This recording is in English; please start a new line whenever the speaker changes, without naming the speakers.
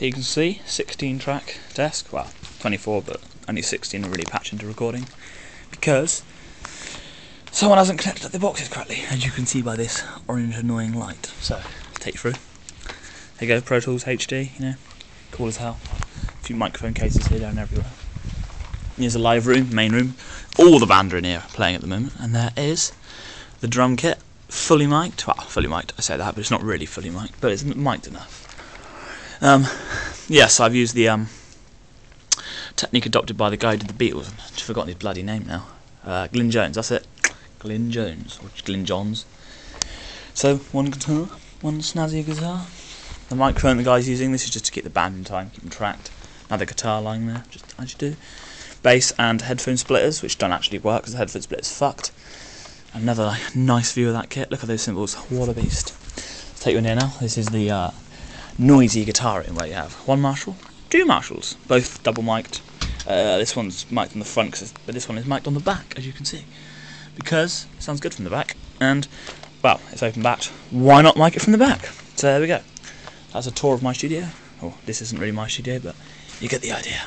So you can see 16 track desk, well 24 but only 16 are really patched into recording because someone hasn't connected up the boxes correctly as you can see by this orange annoying light. So I'll take you through. There you go, Pro Tools HD, you know, cool as hell. A few microphone cases here, down everywhere. Here's a live room, main room. All the band are in here playing at the moment, and there is the drum kit, fully mic'd. Well, fully mic'd, I say that, but it's not really fully mic'd, but it's mic'd enough. Um, yes, I've used the um, technique adopted by the guy who did the Beatles. I've forgotten his bloody name now. Uh, Glyn Jones, that's it. Glyn Jones, or Glyn Johns. So, one guitar, one snazzy guitar. The microphone the guy's using, this is just to keep the band in time, keep them tracked. Another guitar lying there, just as you do. Bass and headphone splitters, which don't actually work because the headphone splitter's fucked. Another nice view of that kit. Look at those cymbals. What a beast. Take you in here now. This is the uh, noisy guitar in where you have one Marshall, two Marshalls, both double mic'd. Uh, this one's mic'd on the front, but this one is mic'd on the back, as you can see. Because it sounds good from the back, and, well, it's open backed. Why not mic it from the back? So there we go. That's a tour of my studio. Oh, this isn't really my studio, but you get the idea.